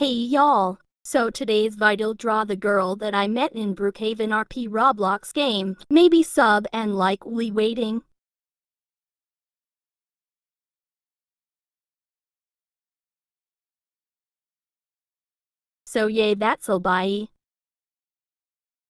Hey y'all! So today's vital draw the girl that I met in Brookhaven RP Roblox game. Maybe sub and like we waiting. So yay that's all bye.